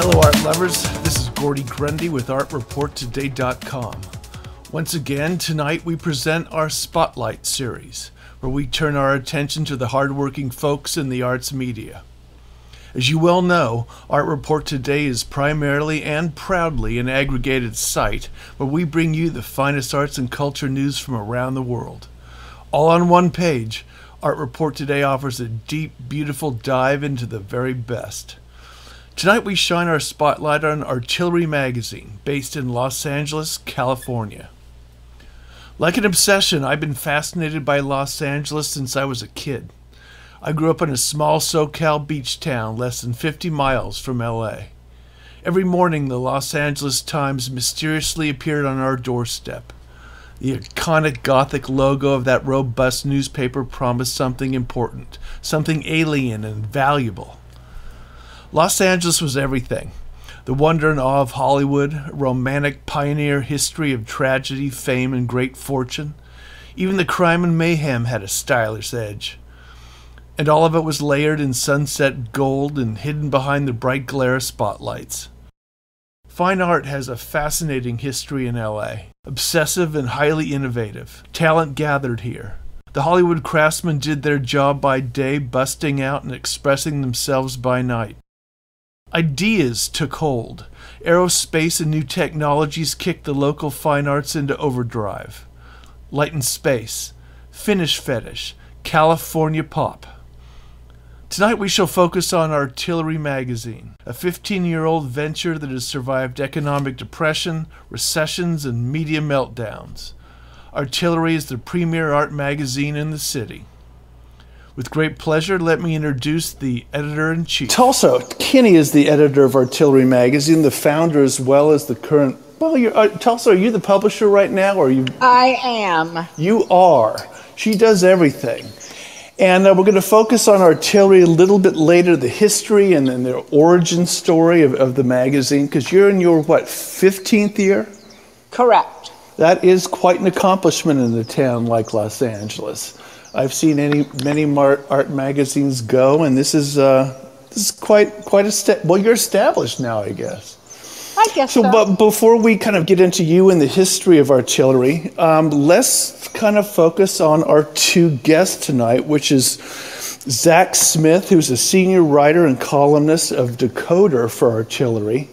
Hello, art lovers. This is Gordy Grundy with ArtReportToday.com. Once again, tonight we present our Spotlight series, where we turn our attention to the hardworking folks in the arts media. As you well know, Art Report Today is primarily and proudly an aggregated site where we bring you the finest arts and culture news from around the world. All on one page, Art Report Today offers a deep, beautiful dive into the very best. Tonight we shine our spotlight on Artillery Magazine, based in Los Angeles, California. Like an obsession, I've been fascinated by Los Angeles since I was a kid. I grew up in a small SoCal beach town less than 50 miles from LA. Every morning, the Los Angeles Times mysteriously appeared on our doorstep. The iconic Gothic logo of that robust newspaper promised something important, something alien and valuable. Los Angeles was everything the wonder and awe of Hollywood, romantic pioneer history of tragedy, fame, and great fortune. Even the crime and mayhem had a stylish edge. And all of it was layered in sunset gold and hidden behind the bright glare of spotlights. Fine art has a fascinating history in LA, obsessive and highly innovative. Talent gathered here. The Hollywood craftsmen did their job by day, busting out and expressing themselves by night. Ideas took hold. Aerospace and new technologies kicked the local fine arts into overdrive. Light and space, Finish fetish, California pop. Tonight we shall focus on Artillery Magazine, a 15 year old venture that has survived economic depression, recessions, and media meltdowns. Artillery is the premier art magazine in the city. With great pleasure, let me introduce the editor in chief. Tulsa, Kinney is the editor of Artillery Magazine, the founder as well as the current. Well, you're, uh, Tulsa, are you the publisher right now, or are you? I am. You are. She does everything. And uh, we're going to focus on artillery a little bit later, the history and then the origin story of, of the magazine, because you're in your, what, 15th year? Correct. That is quite an accomplishment in a town like Los Angeles. I've seen any many art magazines go, and this is uh, this is quite quite a step. Well, you're established now, I guess. I guess so. so. But before we kind of get into you and the history of artillery, um, let's kind of focus on our two guests tonight, which is Zak Smith, who's a senior writer and columnist of Decoder for Artillery,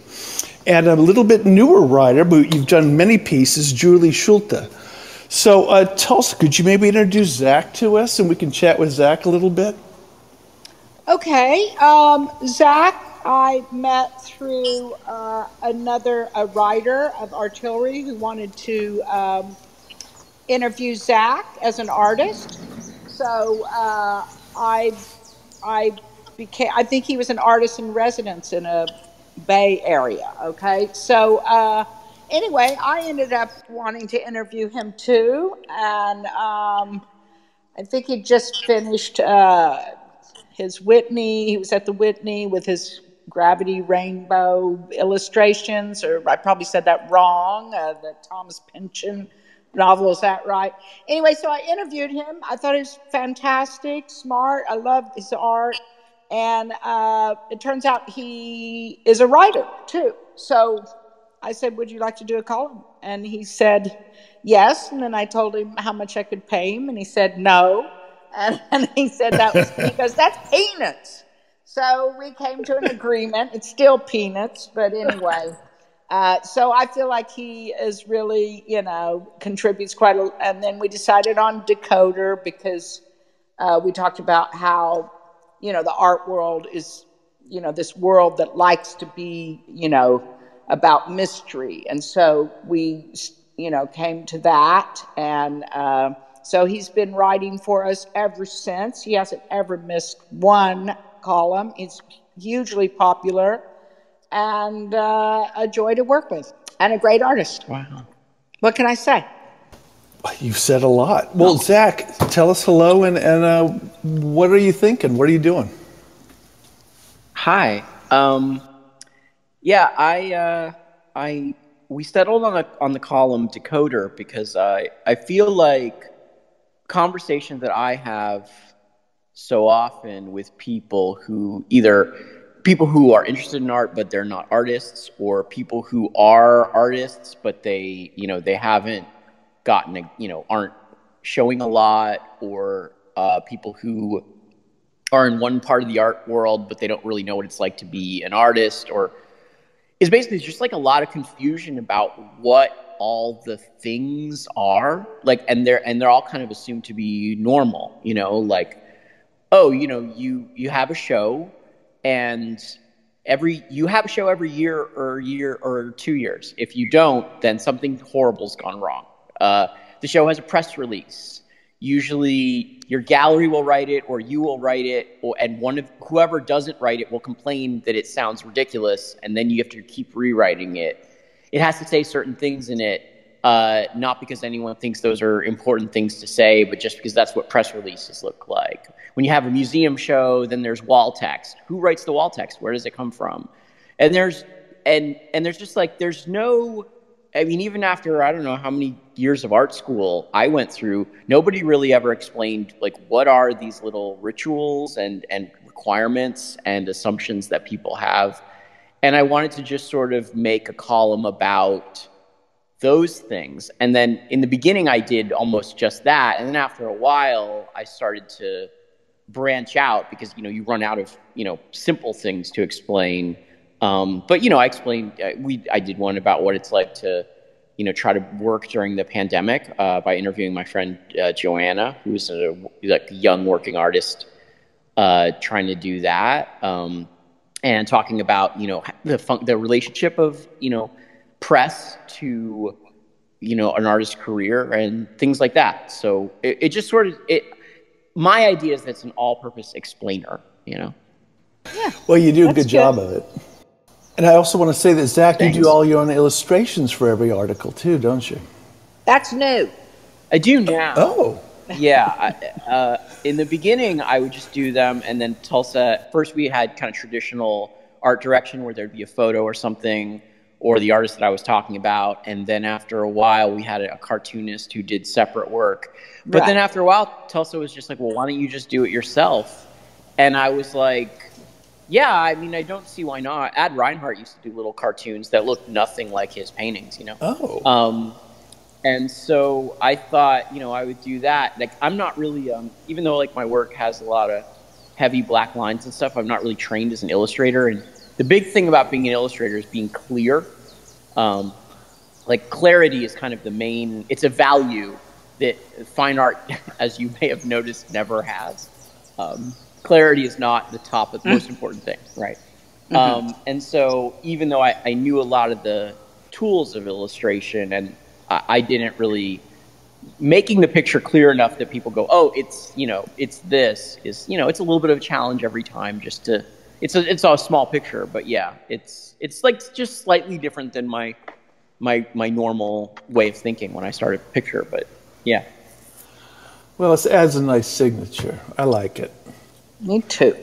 and a little bit newer writer, but you've done many pieces, Julie Schulte. So, uh, Tulsa, could you maybe introduce Zak to us and we can chat with Zak a little bit? Okay. Um, Zak, I met through uh, another a writer of artillery who wanted to um, interview Zak as an artist. So uh, I, I became. I think he was an artist in residence in a Bay Area. Okay, so uh, anyway, I ended up wanting to interview him too, and um, I think he just finished uh, his Whitney. He was at the Whitney with his Gravity Rainbow illustrations, or I probably said that wrong. Uh, the Thomas Pynchon novel, is that right? Anyway, so I interviewed him. I thought he was fantastic, smart. I loved his art. And uh, it turns out he is a writer too. So I said, Would you like to do a column? And he said, Yes. And then I told him how much I could pay him, and he said, No. And, and he said, That was, because That's peanuts. So we came to an agreement. It's still peanuts, but anyway. Uh, so I feel like he is really, you know, contributes quite a. And then we decided on Decoder because uh, we talked about how, you know, the art world is, you know, this world that likes to be, you know, about mystery. And so we, you know, came to that. And uh, so he's been writing for us ever since. He hasn't ever missed one column. He's hugely popular and uh, a joy to work with and a great artist. Wow. What can I say? You've said a lot. Well, Zak, tell us hello and, and uh, what are you thinking? What are you doing? Hi. Um, yeah, I uh, I we settled on a on the column decoder because I I feel like conversations that I have so often with people who either people who are interested in art but they're not artists or people who are artists but they you know they haven't gotten you know aren't showing a lot or uh, people who are in one part of the art world but they don't really know what it's like to be an artist or is basically just like a lot of confusion about what all the things are like and they're and they're all kind of assumed to be normal you know like oh you know you you have a show and every you have a show every year or year or two years. If you don't, then something horrible's gone wrong. Uh, the show has a press release. Usually, your gallery will write it, or you will write it, or, and one of whoever doesn't write it will complain that it sounds ridiculous, and then you have to keep rewriting it. It has to say certain things in it uh, not because anyone thinks those are important things to say, but just because that's what press releases look like. When you have a museum show, then there's wall text. Who writes the wall text? Where does it come from? And there's and and there's just like there's no I mean, even after I don't know how many years of art school I went through, nobody really ever explained like what are these little rituals and and requirements and assumptions that people have. And I wanted to just sort of make a column about those things. And then in the beginning, I did almost just that. And then after a while, I started to branch out because, you know, you run out of, you know, simple things to explain. Um, but, you know, I explained, uh, we, I did one about what it's like to, you know, try to work during the pandemic uh, by interviewing my friend uh, Joanna, who's a like young working artist, uh, trying to do that, um, and talking about you know the fun- the relationship of you know press to you know an artist's career and things like that. So it, it just sort of it my idea is that it's an all-purpose explainer you know? Yeah. Well you do a good, good, job of it and i also want to say that zak Thanks. you do all your own illustrations for every article too don't you that's new i do now oh yeah I, uh, in the beginning i would just do them and then tulsa first we had kind of traditional art direction where there'd be a photo or something or the artist that I was talking about. And then after a while, we had a cartoonist who did separate work. But right. then after a while, Tulsa was just like, well, why don't you just do it yourself? And I was like, yeah, I mean, I don't see why not. Ad Reinhardt used to do little cartoons that looked nothing like his paintings, you know? Oh. Um, and so I thought, you know, I would do that. Like, I'm not really, um, even though like my work has a lot of heavy black lines and stuff, I'm not really trained as an illustrator. And the big thing about being an illustrator is being clear um, like clarity is kind of the main. It's a value that fine art, as you may have noticed, never has. Um, clarity is not the top of the most important thing, right? Mm-hmm. Um, and so, even though I, I, knew a lot of the tools of illustration, and I, I, didn't really making the picture clear enough that people go, "Oh, it's you know, it's this." Is you know, it's a little bit of a challenge every time just to. It's a it's a small picture, but yeah, it's it's like just slightly different than my my my normal way of thinking when I start a picture. But yeah. Well, it adds a nice signature. I like it. Me too.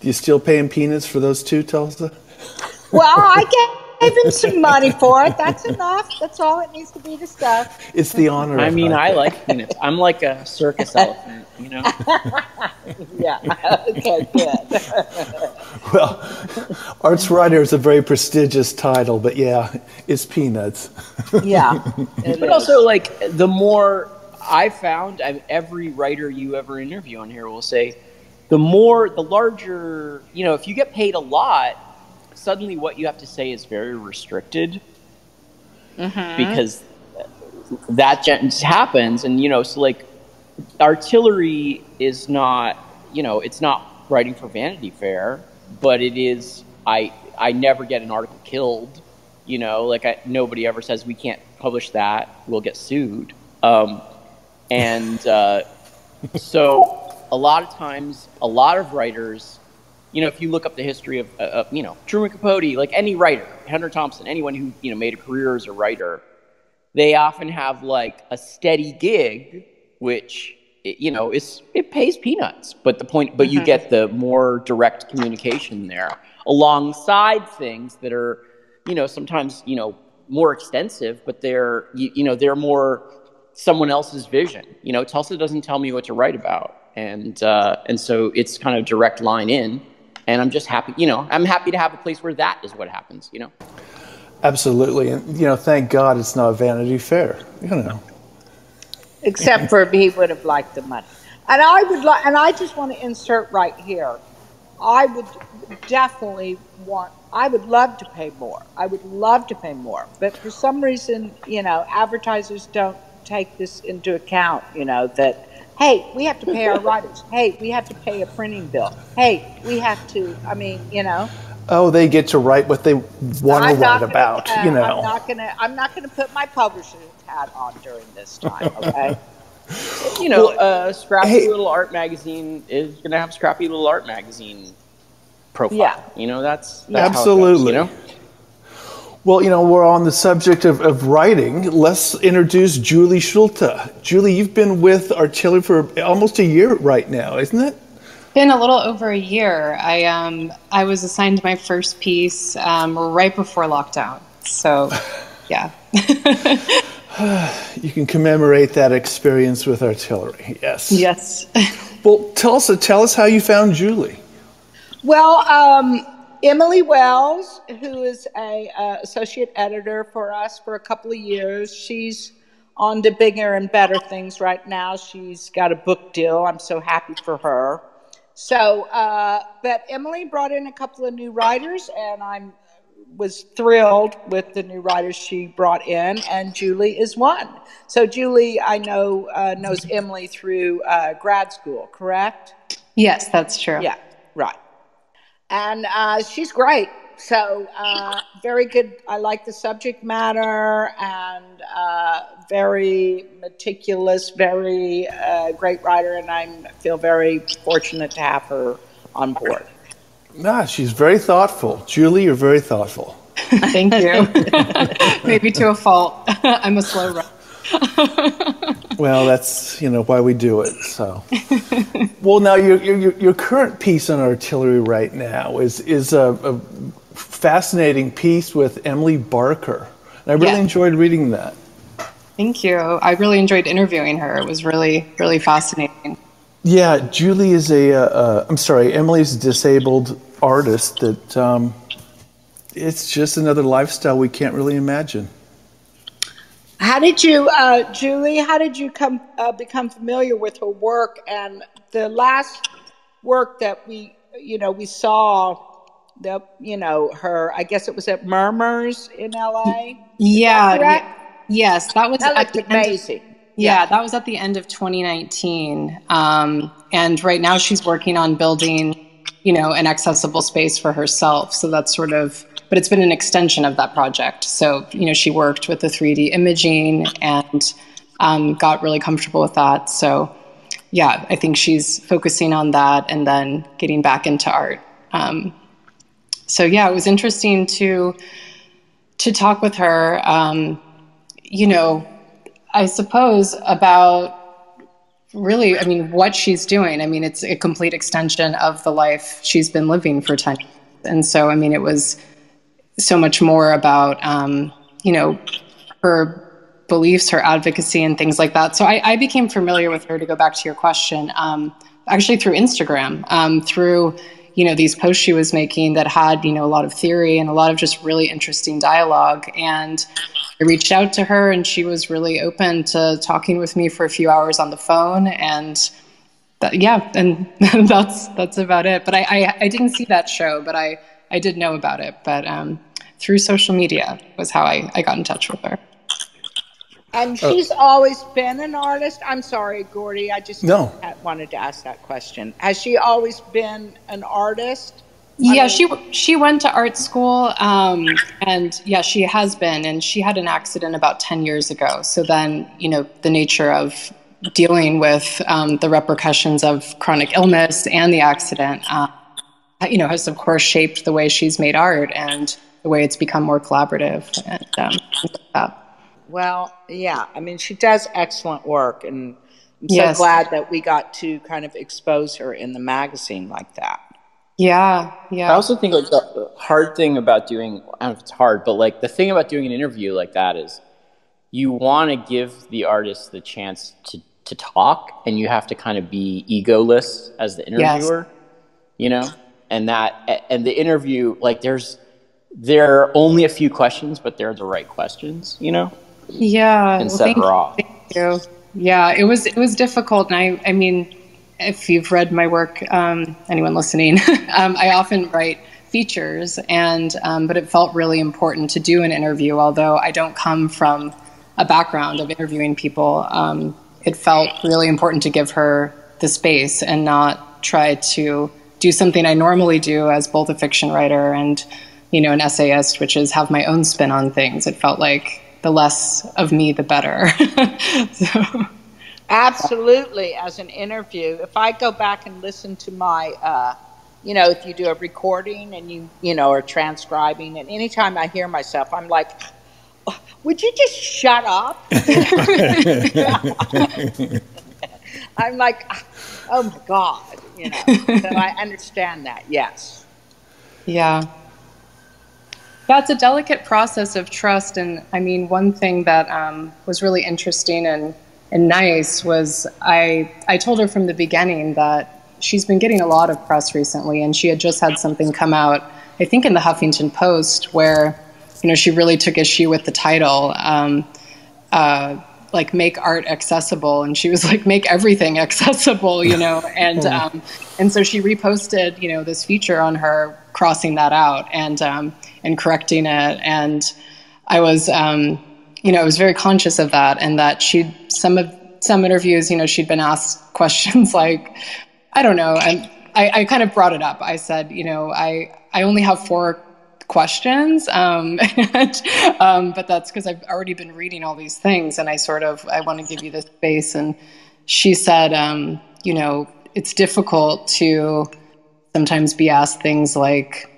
Do you still paying peanuts for those two, Tulsa? Well, I gave him some money for it. That's enough. That's all it needs to be to stuff. It's the honor. I mean, I like peanuts. I'm like a circus elephant, you know. yeah. Okay. Good. well, arts writer is a very prestigious title, but yeah, it's peanuts. yeah. but also, like the more I found, I every writer you ever interview on here will say, the more, the larger, you know, if you get paid a lot suddenly what you have to say is very restricted. Mm-hmm. because that just happens and you know so like artillery is not you know it's not writing for vanity fair but it is i i never get an article killed you know like I, nobody ever says we can't publish that. We'll get sued. Um, and uh, so a lot of times a lot of writers you know, if you look up the history of, uh, you know, Truman Capote, like any writer, Hunter Thompson, anyone who, you know, made a career as a writer, they often have like a steady gig, which, you know, is, it pays peanuts. But the point, but you mm-hmm. get the more direct communication there alongside things that are, you know, sometimes, you know, more extensive, but they're, you, you know, they're more someone else's vision. You know, Tulsa doesn't tell me what to write about. And, uh, and so it's kind of direct line in and I'm just happy. You know, I'm happy to have a place where that is what happens. You know. Absolutely, and you know, thank God it's not Vanity Fair. You know. Except for he would have liked the money, and I would like, and I just want to insert right here. I would definitely want. I would love to pay more. I would love to pay more, but for some reason, you know, advertisers don't take this into account. You know that hey, we have to pay our writers. Hey, we have to pay a printing bill. Hey, we have to. I mean, you know. Oh, they get to write what they want to write gonna, about. Uh, you know, I'm not gonna. I'm not gonna put my publisher's hat on during this time. Okay. you know, well, uh, Scrappy hey, Little Art Magazine is gonna have Scrappy Little Art Magazine profile. Yeah. You know, that's, that's absolutely. Goes, you know? Well, you know, we're on the subject of, of writing. Let's introduce Julie Schulte. Julie, you've been with Artillery for almost a year right now, isn't it? Been a little over a year. I um I was assigned my first piece um, right before lockdown. So, yeah. you can commemorate that experience with artillery. Yes. Yes. well, tell us tell us how you found Julie. Well, um, Emily Wells, who is a uh, associate editor for us for a couple of years, she's on to bigger and better things right now. She's got a book deal. I'm so happy for her. So, uh, but Emily brought in a couple of new writers, and I'm was thrilled with the new writers she brought in, and Julie is one. So, Julie, I know uh, knows Emily through uh, grad school, correct? Yes, that's true. Yeah, right and uh, she's great. So uh, very good. I like the subject matter and uh, very meticulous, very uh, great writer, and I feel very fortunate to have her on board. Nah, she's very thoughtful. Julie, you're very thoughtful. Thank you. Maybe to a fault. I'm a slow runner. well, that's you know why we do it. So, well, now your, your your current piece on artillery right now is is a, a fascinating piece with Emily Barker, and I really yeah. enjoyed reading that. Thank you. I really enjoyed interviewing her. It was really really fascinating. Yeah, Julie is a. Uh, uh, I'm sorry, Emily's a disabled artist that. Um, it's just another lifestyle we can't really imagine. How did you, uh, Julie? How did you come uh, become familiar with her work? And the last work that we, you know, we saw the, you know, her. I guess it was at Murmurs in L.A. Yeah. Yes, that was that at the amazing. End of, yeah, yeah, that was at the end of 2019. Um, and right now she's working on building, you know, an accessible space for herself. So that's sort of but it's been an extension of that project. So, you know, she worked with the 3D imaging and um, got really comfortable with that. So, yeah, I think she's focusing on that and then getting back into art. Um, so, yeah, it was interesting to to talk with her. Um, you know, I suppose about really, I mean, what she's doing. I mean, it's a complete extension of the life she's been living for 10 years. And so, I mean, it was so much more about, um, you know, her beliefs, her advocacy, and things like that. So I, I became familiar with her. To go back to your question, um, actually through Instagram, um, through you know these posts she was making that had you know a lot of theory and a lot of just really interesting dialogue and i reached out to her and she was really open to talking with me for a few hours on the phone and that, yeah and that's that's about it but I, I, I didn't see that show but i I did know about it, but um, through social media was how I, I got in touch with her. And oh. she's always been an artist. I'm sorry, Gordy. I just no. wanted to ask that question. Has she always been an artist? Yeah, she she went to art school, um, and yeah, she has been. And she had an accident about ten years ago. So then, you know, the nature of dealing with um, the repercussions of chronic illness and the accident. Uh, you know, has of course shaped the way she's made art and the way it's become more collaborative. And, um, well, yeah, I mean, she does excellent work, and I'm so yes. glad that we got to kind of expose her in the magazine like that. Yeah, yeah. I also think like the hard thing about doing, I don't know if it's hard, but like the thing about doing an interview like that is you want to give the artist the chance to, to talk, and you have to kind of be egoless as the interviewer, yes. you know? And that and the interview like there's there are only a few questions, but they're the right questions, you know. Yeah, and well, set thank, her off. thank you. Yeah, it was it was difficult, and I I mean, if you've read my work, um, anyone listening, um, I often write features, and um, but it felt really important to do an interview, although I don't come from a background of interviewing people. Um, it felt really important to give her the space and not try to do something I normally do as both a fiction writer and you know an essayist, which is have my own spin on things. It felt like the less of me, the better. so. Absolutely, as an interview, if I go back and listen to my, uh, you know, if you do a recording and you, you know, are transcribing, and anytime I hear myself, I'm like, would you just shut up? I'm like, oh my God, you know. So I understand that, yes. Yeah. That's a delicate process of trust. And I mean, one thing that um, was really interesting and, and nice was I, I told her from the beginning that she's been getting a lot of press recently, and she had just had something come out, I think in the Huffington Post, where you know she really took issue with the title. Um, uh, like make art accessible and she was like make everything accessible you know? And um, and so she reposted you know this feature on her crossing that out and um, and correcting it. And i was um, you know i was very conscious of that and that she some of some interviews you know she'd been asked questions like i don't know and I, I kind of brought it up. I said you know i i only have four questions um, and, um, but that's because i've already been reading all these things and i sort of i want to give you this space and she said um, you know it's difficult to sometimes be asked things like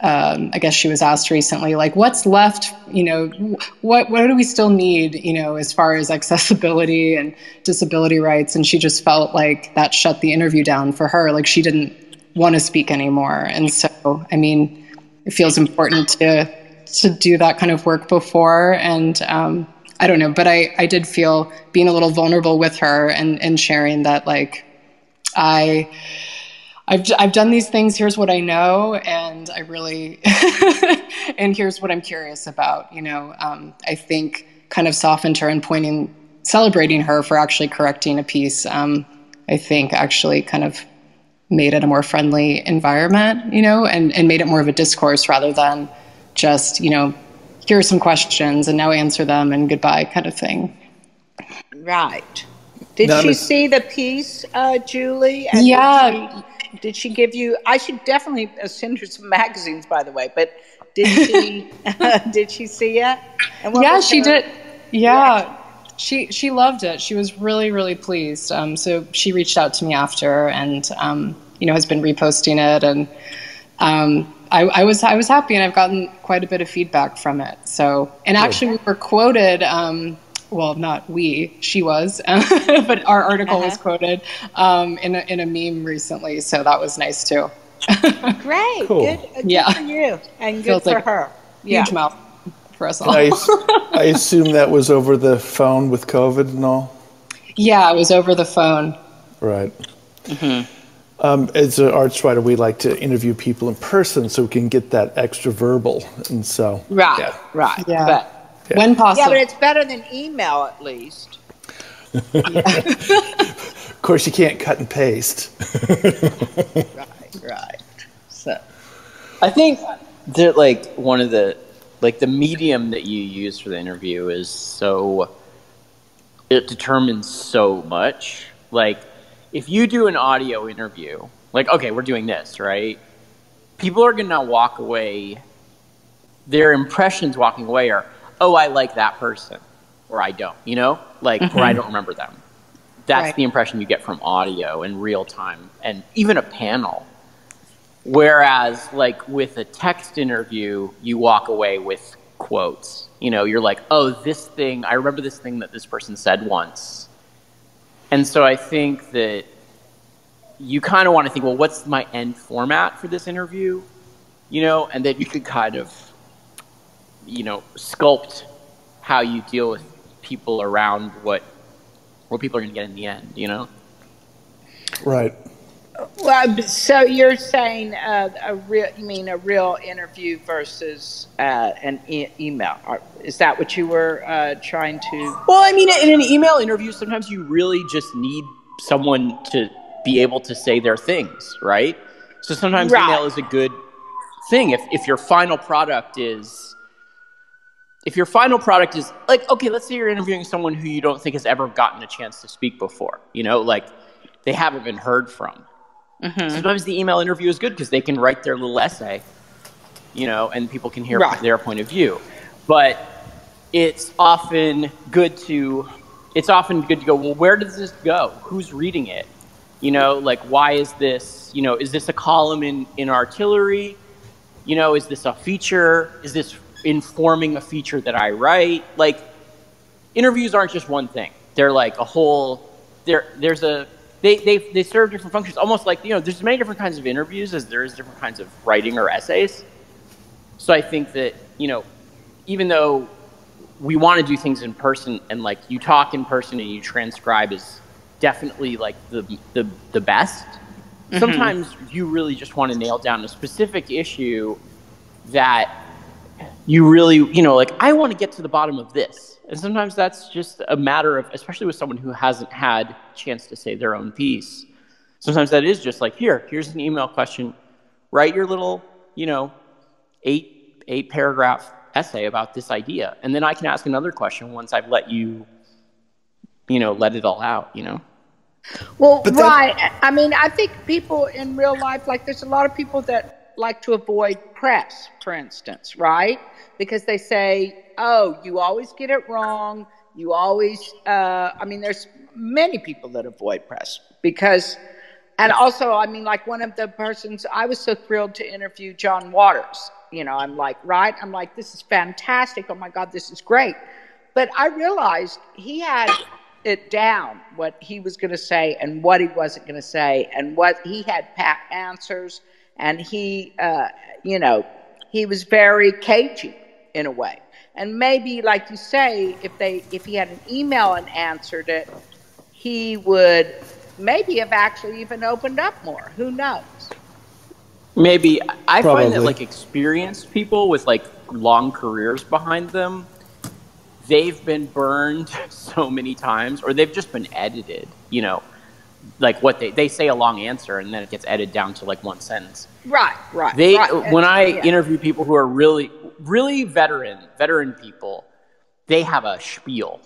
um, I guess she was asked recently, like, what's left? You know, what what do we still need? You know, as far as accessibility and disability rights, and she just felt like that shut the interview down for her. Like she didn't want to speak anymore, and so I mean, it feels important to to do that kind of work before, and um, I don't know, but I I did feel being a little vulnerable with her and and sharing that like I I've, I've done these things. Here's what I know. And I really, and here's what I'm curious about. You know, um, I think kind of softened her and pointing, celebrating her for actually correcting a piece. Um, I think actually kind of made it a more friendly environment, you know, and, and made it more of a discourse rather than just, you know, here are some questions and now answer them and goodbye kind of thing. Right. Did Now, she Miss- see the piece, uh, Julie? And Yeah. Did she, did she give you? I should definitely uh, send her some magazines, by the way. But did she? did she see it? And what yeah, was she her- did. Yeah. She she loved it. She was really really pleased. Um, so she reached out to me after, and um, you know has been reposting it, and um, I, I was I was happy, and I've gotten quite a bit of feedback from it. So, and actually, we were quoted. Um, well, not we, she was, but our article was Uh-huh. quoted um, in a, in a meme recently. So that was nice too. Great. Cool. Good, uh, good Yeah. for you, and good Feels for like her. Yeah. Huge mouth for us all. I, I assume that was over the phone with COVID and all. Yeah, it was over the phone. Right. Um, as an arts writer, we like to interview people in person so we can get that extra verbal. And so, Right. yeah. Right. Yeah. But, When possible, yeah, but it's better than email, at least. Of course, you can't cut and paste. Right. Right. So. I think that like one of the like the medium that you use for the interview is so it determines so much. Like if you do an audio interview, like okay, we're doing this, right? People are going to walk away their impressions walking away are, "Oh, I like that person." Or I don't, you know? Like or I mm-hmm. don't remember them. That's Right. the impression you get from audio in real time and even a panel. Whereas, like with a text interview, you walk away with quotes. You know, you're like, oh, this thing, I remember this thing that this person said once. And so I think that you kind of want to think, well, what's my end format for this interview? You know, and then you could kind of, you know, sculpt how you deal with people around what what people are going to get in the end. You know. Right. Well, so you're saying uh, a real, you mean a real interview versus uh, an e- email? Is that what you were uh, trying to? Well, I mean, in an email interview, sometimes you really just need someone to be able to say their things, right? So sometimes right. email is a good thing. If if your final product is if your final product is like okay, let's say you're interviewing someone who you don't think has ever gotten a chance to speak before, you know, like they haven't been heard from Mm-hmm. Sometimes the email interview is good because they can write their little essay, you know, and people can hear right. their point of view. But it's often good to it's often good to go, well, where does this go? Who's reading it? You know, like why is this, you know, is this a column in, in artillery? You know, is this a feature? Is this informing a feature that I write? Like interviews aren't just one thing. They're like a whole there there's a they, they, they serve different functions, almost like, you know, there's many different kinds of interviews as there is different kinds of writing or essays. So I think that, you know, even though we want to do things in person and like you talk in person and you transcribe is definitely like the, the, the best, mm-hmm. sometimes you really just want to nail down a specific issue that you really, you know, like, I want to get to the bottom of this and sometimes that's just a matter of, especially with someone who hasn't had a chance to say their own piece. Sometimes that is just like, here, here's an email question. Write your little, you know, eight eight paragraph essay about this idea, and then I can ask another question once I've let you, you know, let it all out. You know. Well, but right. I mean, I think people in real life, like, there's a lot of people that like to avoid press, for instance, right? Because they say, oh, you always get it wrong. You always, uh, I mean, there's many people that avoid press because, and also, I mean, like one of the persons, I was so thrilled to interview John Waters. You know, I'm like, right? I'm like, this is fantastic. Oh my God, this is great. But I realized he had it down what he was going to say and what he wasn't going to say and what he had pat answers and he uh, you know he was very cagey in a way and maybe, like you say, if they if he had an email and answered it, he would maybe have actually even opened up more. Who knows? Maybe I Probably. find that like experienced people with like long careers behind them, they've been burned so many times, or they've just been edited. You know, like what they they say a long answer and then it gets edited down to like one sentence. Right, right. They right. when I yeah. interview people who are really really veteran, veteran people, they have a spiel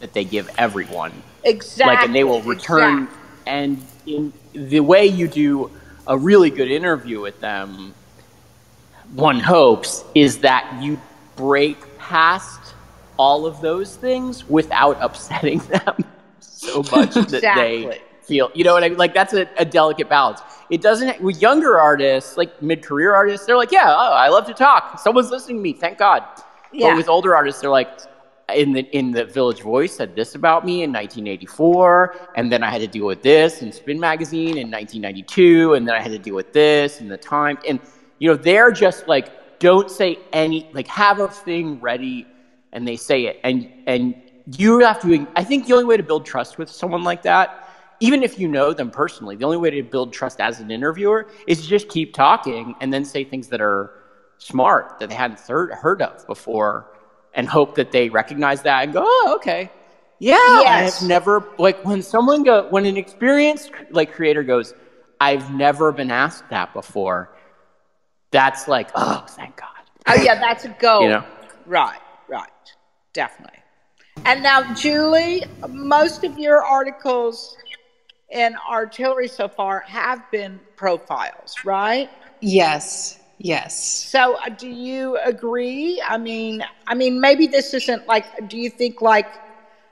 that they give everyone. Exactly. Like, and they will return. Exactly. And in the way you do a really good interview with them, one hopes, is that you break past all of those things without upsetting them so much exactly. that they feel. You know what I mean? Like that's a, a delicate balance. It doesn't with younger artists, like mid-career artists, they're like, yeah, oh, I love to talk. Someone's listening to me, thank God. Yeah. But with older artists, they're like, in the in the Village Voice said this about me in 1984, and then I had to deal with this in Spin Magazine in 1992, and then I had to deal with this in the Time, and you know they're just like don't say any like have a thing ready, and they say it, and and you have to. I think the only way to build trust with someone like that even if you know them personally, the only way to build trust as an interviewer is to just keep talking and then say things that are smart that they hadn't heard of before and hope that they recognize that and go, oh, okay. Yeah, yes. I've never, like when someone go, when an experienced like creator goes, I've never been asked that before. That's like, oh, thank God. Oh yeah, that's a go. you know? Right, right. Definitely. And now, Julie, most of your articles in artillery so far have been profiles, right? Yes. Yes. So, uh, do you agree? I mean, I mean, maybe this isn't like. Do you think like,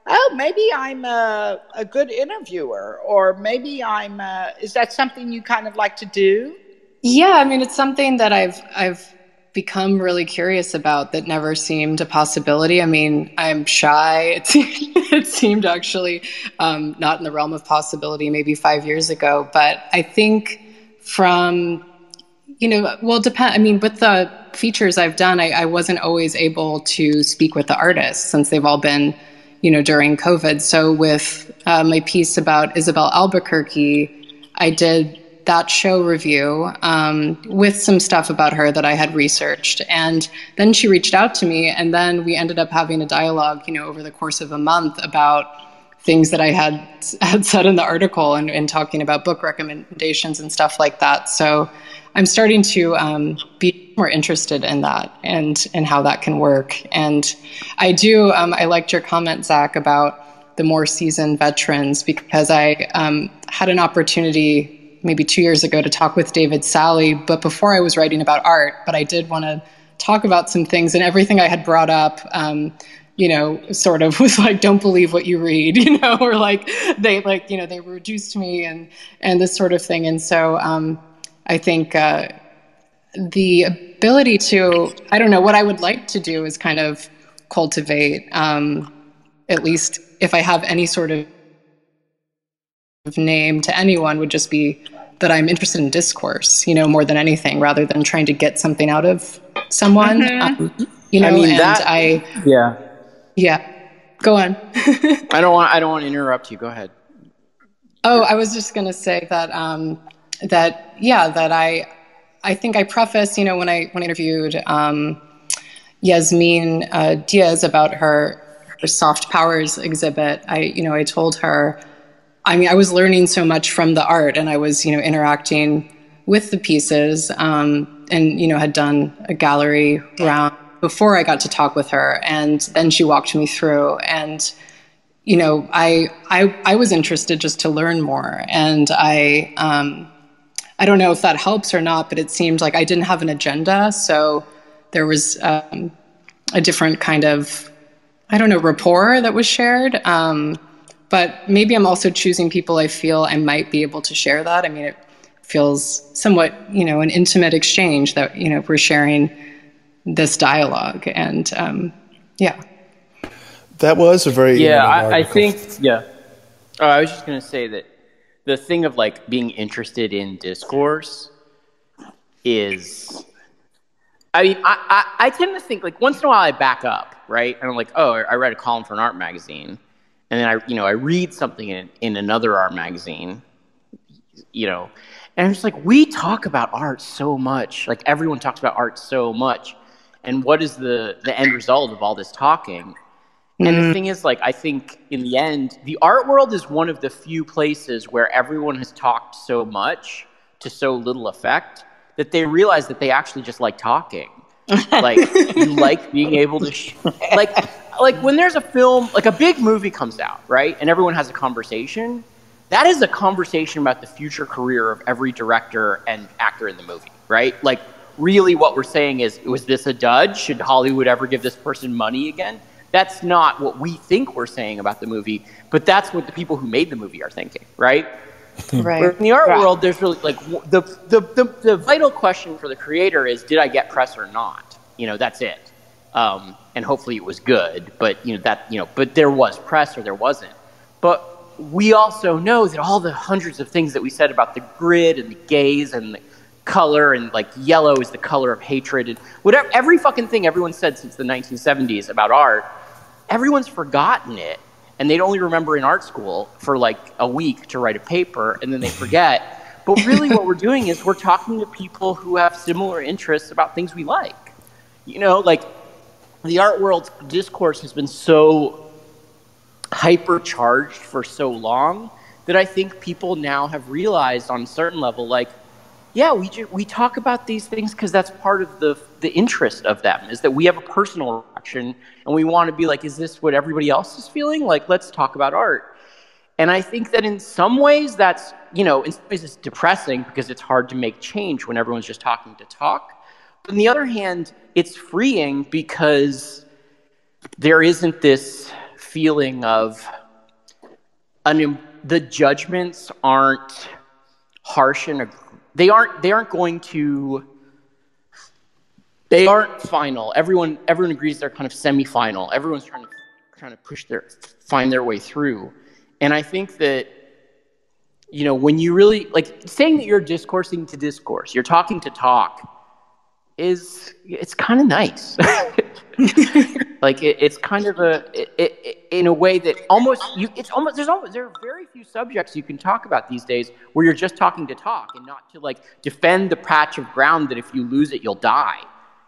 oh, maybe I'm a, a good interviewer, or maybe I'm. A, is that something you kind of like to do? Yeah, I mean, it's something that I've I've become really curious about that never seemed a possibility. I mean, I'm shy. It seemed, it seemed actually um, not in the realm of possibility maybe five years ago. But I think from, you know, well, depend. I mean, with the features I've done, I, I wasn't always able to speak with the artists since they've all been, you know, during COVID. So with uh, my piece about Isabel Albuquerque, I did that show review um, with some stuff about her that I had researched. And then she reached out to me, and then we ended up having a dialogue, you know, over the course of a month about things that I had had said in the article and, and talking about book recommendations and stuff like that. So I'm starting to um, be more interested in that and and how that can work. And I do. Um, I liked your comment, Zak, about the more seasoned veterans because I um, had an opportunity maybe two years ago to talk with David Salle, but before I was writing about art. But I did want to talk about some things and everything I had brought up. Um, you know, sort of was like, don't believe what you read, you know, or like they like, you know, they reduced me and and this sort of thing. And so um, I think uh, the ability to, I don't know, what I would like to do is kind of cultivate, um, at least if I have any sort of name to anyone, would just be that I'm interested in discourse, you know, more than anything, rather than trying to get something out of someone. Mm-hmm. Um, you know, I mean, and that, I, yeah, yeah. Go on. I don't want. I don't want to interrupt you. Go ahead. Oh, I was just going to say that. Um, that yeah, that I, I think I preface. You know, when I when I interviewed um, Yasmin uh, Diaz about her her soft powers exhibit, I you know I told her I mean, I was learning so much from the art, and I was, you know, interacting with the pieces, um, and you know, had done a gallery round before I got to talk with her, and then she walked me through, and you know, I I I was interested just to learn more, and I um, I don't know if that helps or not, but it seemed like I didn't have an agenda, so there was um, a different kind of I don't know rapport that was shared. Um, but maybe I'm also choosing people I feel I might be able to share that. I mean, it feels somewhat, you know, an intimate exchange that, you know, we're sharing this dialogue. And um, yeah. That was a very. Yeah, I, I, think, yeah. Oh, I was just going to say that the thing of like being interested in discourse is I mean, I, I, I, tend to think like once in a while I back up, right? And I'm like, oh, I read a column for an art magazine and then I, you know, I read something in, in another art magazine, you know, and I'm just like, we talk about art so much. Like everyone talks about art so much. And what is the, the end result of all this talking? And the mm-hmm. thing is, like, I think in the end, the art world is one of the few places where everyone has talked so much to so little effect that they realize that they actually just like talking. like, you like being able to, sh- like, like when there's a film, like a big movie comes out, right? And everyone has a conversation. That is a conversation about the future career of every director and actor in the movie, right? Like really what we're saying is was this a dud? Should Hollywood ever give this person money again? That's not what we think we're saying about the movie, but that's what the people who made the movie are thinking, right? Right. Where in the art world, there's really like the, the, the, the vital question for the creator is, did I get press or not? You know, that's it. Um, and hopefully it was good. But you know that you know, but there was press or there wasn't. But we also know that all the hundreds of things that we said about the grid and the gaze and the color and like yellow is the color of hatred and whatever every fucking thing everyone said since the 1970s about art, everyone's forgotten it. And they'd only remember in art school for like a week to write a paper and then they forget. But really, what we're doing is we're talking to people who have similar interests about things we like. You know, like the art world discourse has been so hypercharged for so long that I think people now have realized on a certain level, like, yeah, we ju- we talk about these things because that's part of the the interest of them is that we have a personal reaction and we want to be like, is this what everybody else is feeling? Like, let's talk about art. And I think that in some ways that's you know in some ways it's depressing because it's hard to make change when everyone's just talking to talk. On the other hand, it's freeing because there isn't this feeling of an, the judgments aren't harsh and they aren't they aren't going to they aren't final. Everyone everyone agrees they're kind of semi-final. Everyone's trying to trying to push their find their way through. And I think that you know when you really like saying that you're discoursing to discourse, you're talking to talk is it's kind of nice. Like it, it's kind of a it, it, in a way that almost you it's almost there's almost there are very few subjects you can talk about these days where you're just talking to talk and not to like defend the patch of ground that if you lose it you'll die.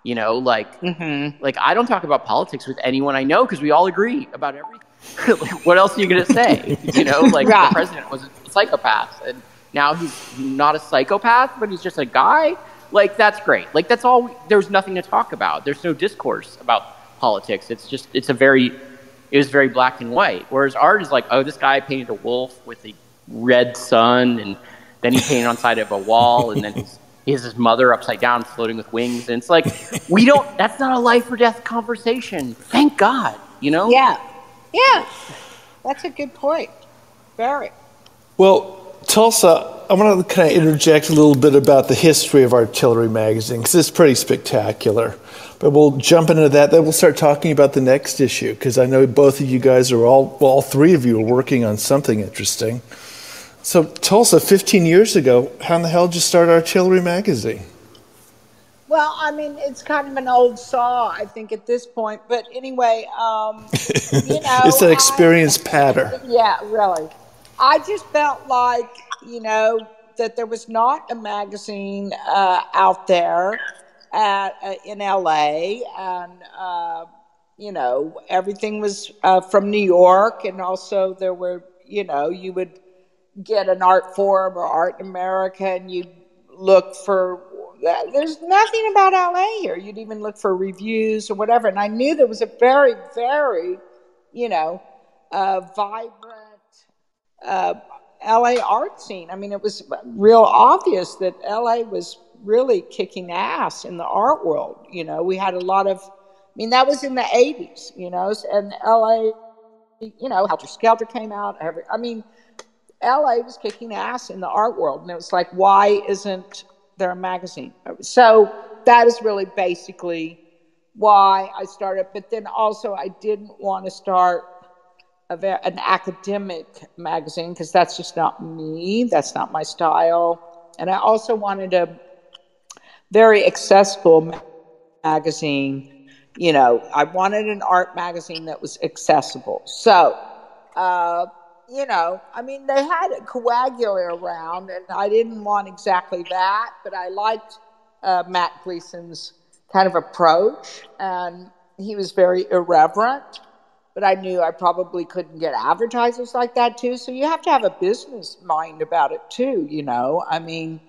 You know, like mm-hmm. like I don't talk about politics with anyone I know because we all agree about everything. like, what else are you gonna say? you know, like right. the president was a psychopath and now he's not a psychopath, but he's just a guy. Like that's great. Like that's all. There's nothing to talk about. There's no discourse about politics. It's just it's a very it was very black and white. Whereas art is like, oh, this guy painted a wolf with a red sun, and then he painted on side of a wall, and then he's, he has his mother upside down floating with wings, and it's like we don't. That's not a life or death conversation. Thank God, you know. Yeah, yeah, that's a good point. Very well. Tulsa, I want to kind of interject a little bit about the history of Artillery Magazine because it's pretty spectacular. But we'll jump into that. Then we'll start talking about the next issue because I know both of you guys are all, well, all three of you are working on something interesting. So, Tulsa, 15 years ago, how in the hell did you start Artillery Magazine? Well, I mean, it's kind of an old saw, I think, at this point. But anyway, um, you know, it's an experienced pattern. Yeah, really. I just felt like, you know, that there was not a magazine uh, out there at, uh, in LA, and uh, you know everything was uh, from New York, and also there were, you know, you would get an Artforum or Art in America, and you'd look for. There's nothing about LA here. You'd even look for reviews or whatever, and I knew there was a very, very, you know, uh, vibrant uh, LA art scene. I mean, it was real obvious that LA was really kicking ass in the art world. You know, we had a lot of, I mean, that was in the 80s, you know, and LA, you know, Helter Skelter came out. Every, I mean, LA was kicking ass in the art world. And it was like, why isn't there a magazine? So that is really basically why I started. But then also, I didn't want to start a, an academic magazine because that's just not me. That's not my style. And I also wanted a very accessible magazine. You know, I wanted an art magazine that was accessible. So, uh, you know, I mean, they had a coagula around, and I didn't want exactly that, but I liked uh, Mat Gleason's kind of approach, and he was very irreverent but I knew I probably couldn't get advertisers like that too. So you have to have a business mind about it too, you know. I mean,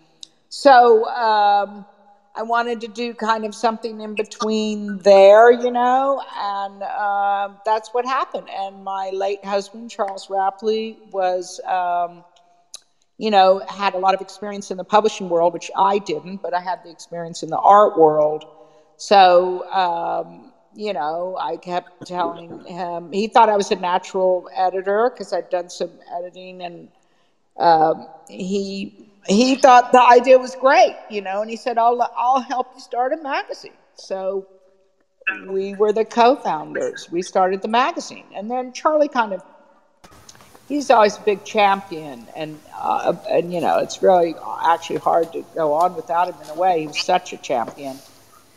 so um, I wanted to do kind of something in between there, you know, and uh, that's what happened. And my late husband, Charles Rappleye, was. Um, you know, had a lot of experience in the publishing world, which I didn't, but I had the experience in the art world. So um, you know, I kept telling him, he thought I was a natural editor because I'd done some editing and um, he he thought the idea was great, you know, and he said, I'll, I'll help you start a magazine. So we were the co-founders. We started the magazine. And then Charlie kind of, he's always a big champion. And, uh, and you know, it's really actually hard to go on without him in a way. He was such a champion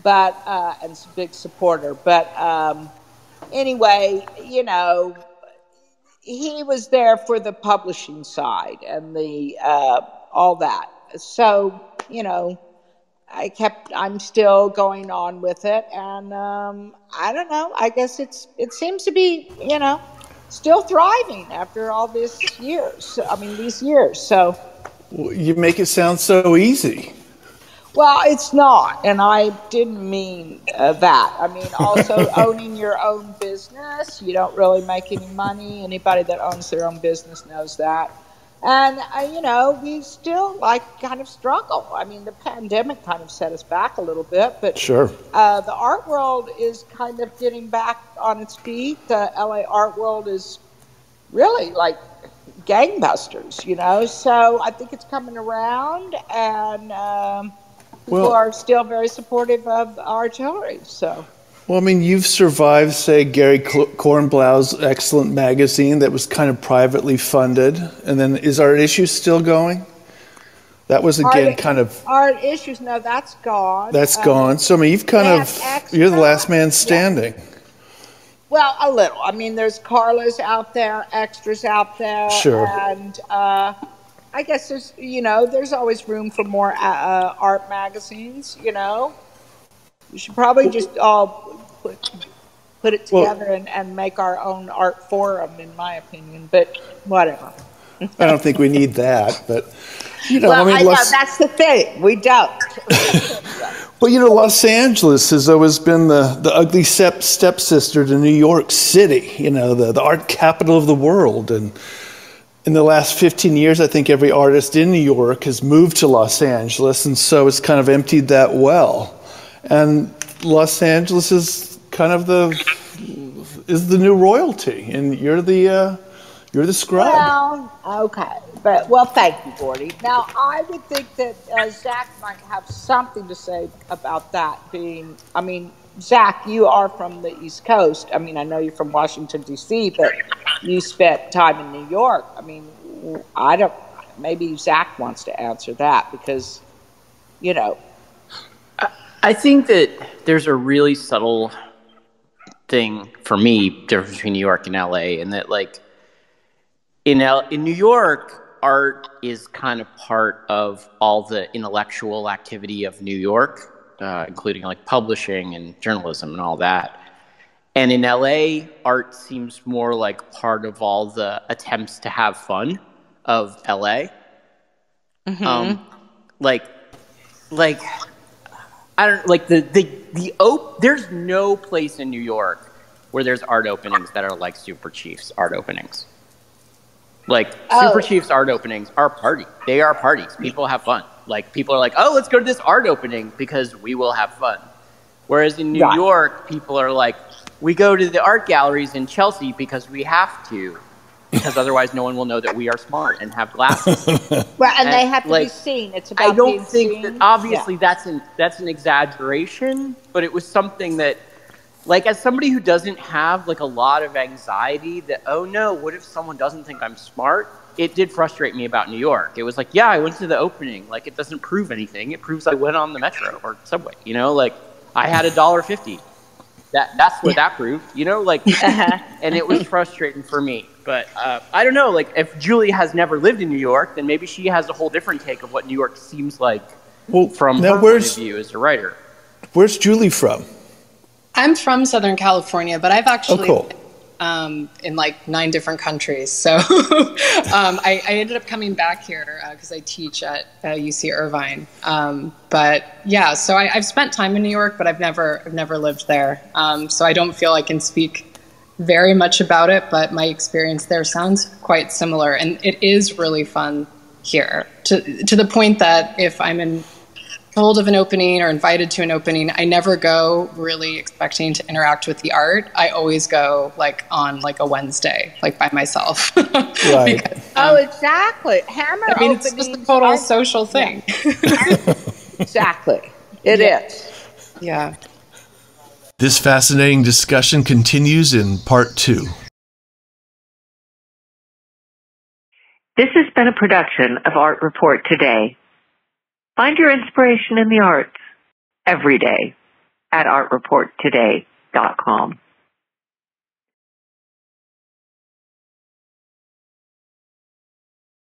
but uh, and big supporter. But um, anyway, you know, he was there for the publishing side and the uh, all that. So you know, I kept. I'm still going on with it, and um, I don't know. I guess it's. It seems to be. You know. Still thriving after all these years. I mean, these years. So, you make it sound so easy. Well, it's not, and I didn't mean uh, that. I mean, also owning your own business, you don't really make any money. Anybody that owns their own business knows that. And, uh, you know, we still like kind of struggle. I mean, the pandemic kind of set us back a little bit, but sure. Uh, the art world is kind of getting back on its feet. The LA art world is really like gangbusters, you know. So I think it's coming around, and um, well, who are still very supportive of artillery. So. Well, I mean, you've survived, say, Gary Kornblau's excellent magazine that was kind of privately funded, and then is Art Issues still going? That was again art, kind of art issues. No, that's gone. That's um, gone. So I mean, you've kind of you're the last man standing. Well, a little. I mean, there's Carlos out there, extras out there, Sure. and uh, I guess there's you know there's always room for more uh, uh, art magazines. You know, we should probably just all put put it Well- together and, and make our own Artforum, in my opinion. But whatever. I don't think we need that, but you know, well, I mean, I know Los, that's the thing. We don't. well, you know, Los Angeles has always been the, the ugly step stepsister to New York City. You know, the the art capital of the world, and in the last 15 years, I think every artist in New York has moved to Los Angeles, and so it's kind of emptied that well. And Los Angeles is kind of the is the new royalty, and you're the uh, you're the scribe. Well, okay, but well, thank you, Gordy. Now, I would think that uh, Zak might have something to say about that. Being, I mean, Zak, you are from the East Coast. I mean, I know you're from Washington D.C., but you spent time in New York. I mean, I don't. Maybe Zak wants to answer that because, you know, I think that there's a really subtle thing for me difference between New York and LA, and that like in L- in New York, art is kind of part of all the intellectual activity of New York, uh, including like publishing and journalism and all that. And in LA, art seems more like part of all the attempts to have fun of LA. Um, like, like I don't like the the the op- There's no place in New York where there's art openings that are like Super Chiefs art openings. Like Oh. Super Chiefs art openings are party. They are parties. People have fun. Like people are like, oh, let's go to this art opening because we will have fun. Whereas in New Right. York, people are like, we go to the art galleries in Chelsea because we have to, because otherwise no one will know that we are smart and have glasses. well, and they And, have to be seen. It's about I don't being think seen. that obviously that's an that's an exaggeration, but it was something that like as somebody who doesn't have like a lot of anxiety that oh no, what if someone doesn't think I'm smart? It did frustrate me about New York. It was like, yeah, I went to the opening. Like it doesn't prove anything. It proves I went on the metro or subway, you know? Like I had a dollar fifty. That that's what that proved, you know? Like and it was frustrating for me. But uh, I don't know. Like, if Julie has never lived in New York, then maybe she has a whole different take of what New York seems like Well, from now her where's point of view as a writer. where's Julie from? I'm from Southern California, but I've actually Oh, cool. Um, in like nine different countries. So um, I, I ended up coming back here because I teach at uh, UC Irvine. Um, but yeah, so I, I've spent time in New York, but I've never I've never lived there. Um, so I don't feel I can speak very much about it, but my experience there sounds quite similar, and it is really fun here. To to the point that if I'm in told of an opening or invited to an opening, I never go really expecting to interact with the art. I always go like on like a Wednesday, like by myself. Right. Because, Oh, um, exactly. Hammer I mean, it's just a total are- social thing. Exactly. It is. yeah. This fascinating discussion continues in part two. This has been a production of Art Report Today. Find your inspiration in the arts every day at artreporttoday.com.